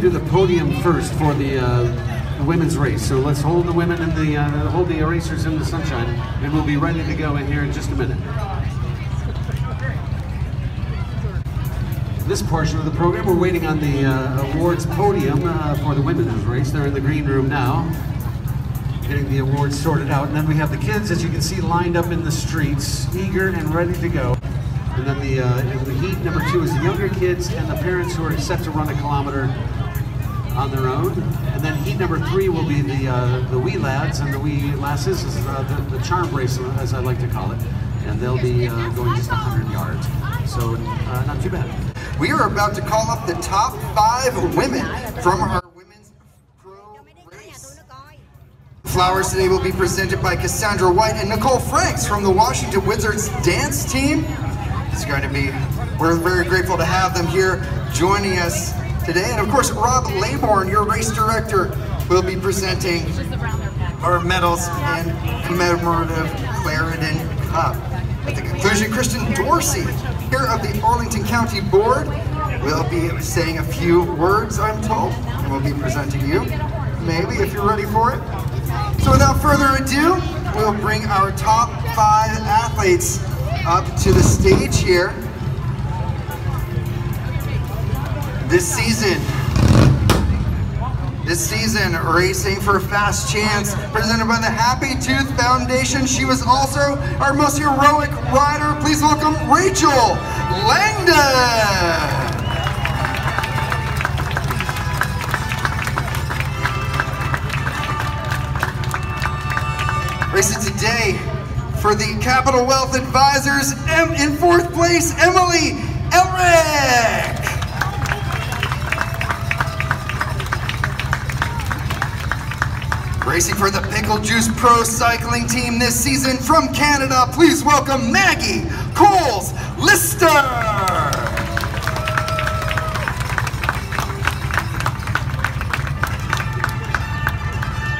do the podium first for the, uh, the women's race. So let's hold the women and the uh, hold the erasers in the sunshine, and we'll be ready to go in here in just a minute. This portion of the program, we're waiting on the uh, awards podium uh, for the women's race. They're in the green room now, getting the awards sorted out. And then we have the kids, as you can see, lined up in the streets, eager and ready to go. And then the, uh, the heat number two is the younger kids and the parents who are set to run a kilometer on their own. And then heat number three will be the uh, the wee lads and the wee lasses, is, uh, the, the charm race, as I like to call it. And they'll be uh, going just 100 yards. So uh, not too bad. We are about to call up the top five women from our women's pro race. Flowers today will be presented by Cassandra White and Nicole Franks from the Washington Wizards dance team. It's going to be, we're very grateful to have them here joining us today. And of course, Rob Laybourne, your race director, will be presenting our medals and commemorative Clarendon Cup. At the conclusion, Christian Dorsey, here of the Arlington County Board, will be saying a few words, I'm told, and will be presenting you, maybe, if you're ready for it. So without further ado, we'll bring our top five athletes up to the stage here. This season, this season, Racing for Fast Chance, presented by the Happy Tooth Foundation. She was also our most heroic rider. Please welcome Rachel Langdon. Racing today for the Capital Wealth Advisors, in fourth place, Emily Elric. Racing for the Pickle Juice Pro Cycling Team this season from Canada, please welcome Maggie Coles Lyster.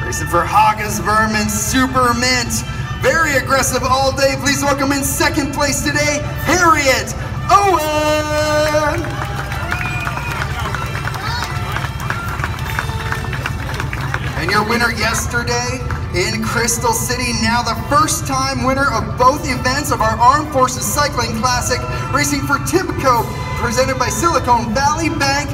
Racing for Hagas Vermin Super Mint. Very aggressive all day. Please welcome in second place today, Harriet Owen. Winner yesterday in Crystal City, now the first time winner of both events of our Armed Forces Cycling Classic, racing for Tibco, presented by Silicon Valley Bank,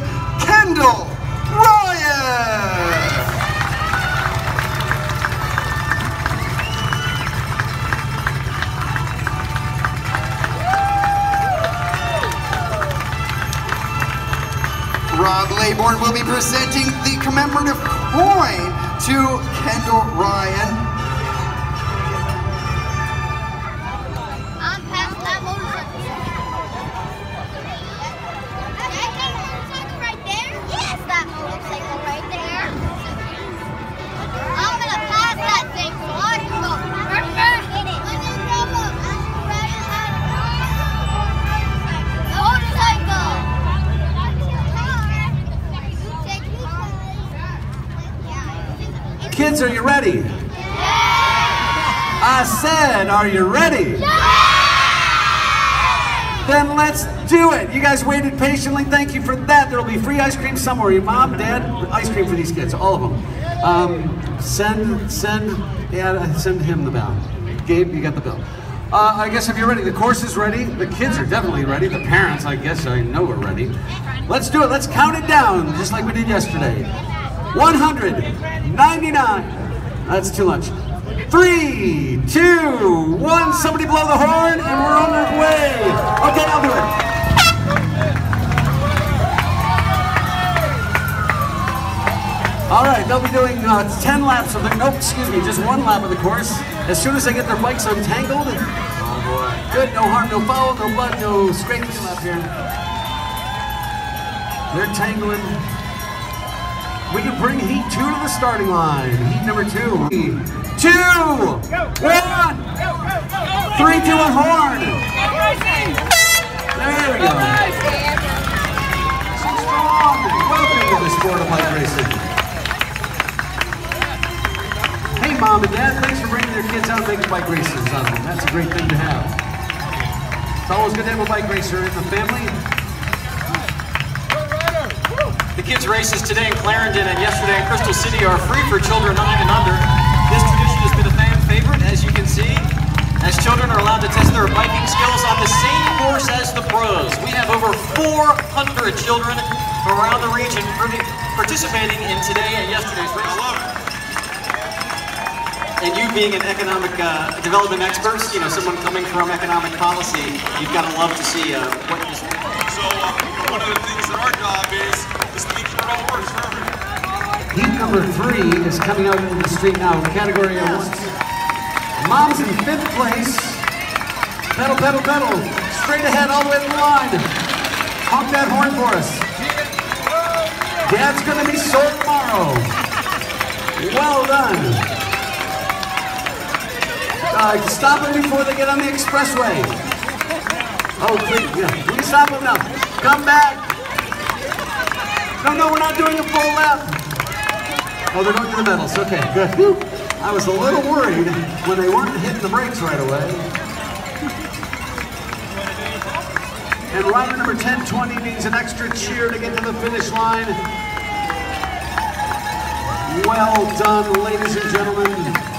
Rob Laybourne will be presenting the commemorative coin to Kendall Ryan. Kids, are you ready? Yeah! I said, are you ready? Yeah! Then let's do it. You guys waited patiently. Thank you for that. There'll be free ice cream somewhere. Your mom, dad, ice cream for these kids, all of them. Um, send, send, yeah, send him the bill. Gabe, you got the bill. Uh, I guess if you're ready, the course is ready. The kids are definitely ready. The parents, I guess, I know are ready. Let's do it. Let's count it down, just like we did yesterday. 199. That's too much. Three, two, one. Somebody blow the horn, and we're on our way. Okay, I'll do it. All right, they'll be doing uh, 10 laps of the, nope, excuse me, just one lap of the course. As soon as they get their bikes untangled, oh boy. good, no harm, no foul, no blood, no scraping up here. They're tangling. We can bring heat two to the starting line. Heat number two. Two, one, three, two, and horn. There we go. Strong. Welcome to the sport of bike racing. Hey, mom and dad, thanks for bringing their kids out and making bike races on them. That's a great thing to have. It's always good to have a bike racer in the family. The kids' races today in Clarendon and yesterday in Crystal City are free for children 9 and under. This tradition has been a fan favorite, as you can see, as children are allowed to test their biking skills on the same course as the pros. We have over 400 children from around the region participating in today and yesterday's race. I love it. And you being an economic uh, development expert, you know, someone coming from economic policy, you've got to love to see uh, what is. One of the things that our job is is to make sure it all works for everyone. Heat number three is coming out into the street now. Category awards. Mom's in fifth place. Pedal, pedal, pedal. Straight ahead, all the way to the line. Honk that horn for us. Dad's gonna be sore tomorrow. Well done. Uh, stop them before they get on the expressway. Oh, please, yeah. We stop them now. Come back. No, no, we're not doing a full lap. Oh, they're going to the medals. Okay, good. Whew. I was a little worried when they weren't hitting the brakes right away. And rider number 1020 needs an extra cheer to get to the finish line. Well done, ladies and gentlemen.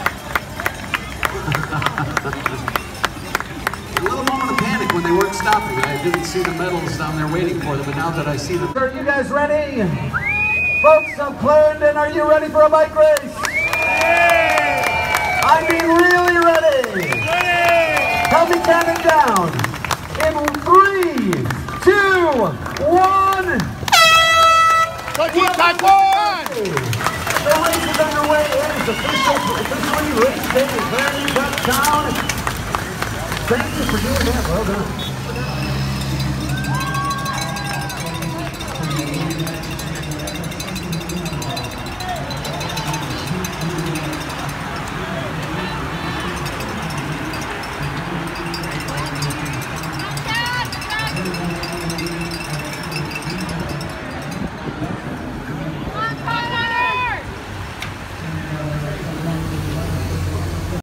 Didn't see the medals down there waiting for them, but now that I see them. Are you guys ready? Folks of Clarendon, are you ready for a bike race? I mean really ready. Help me count it down. In three, two, one. The race is underway. It is official, officially race day in Clarendon, Town. Thank you for doing that. Well done. Thank you.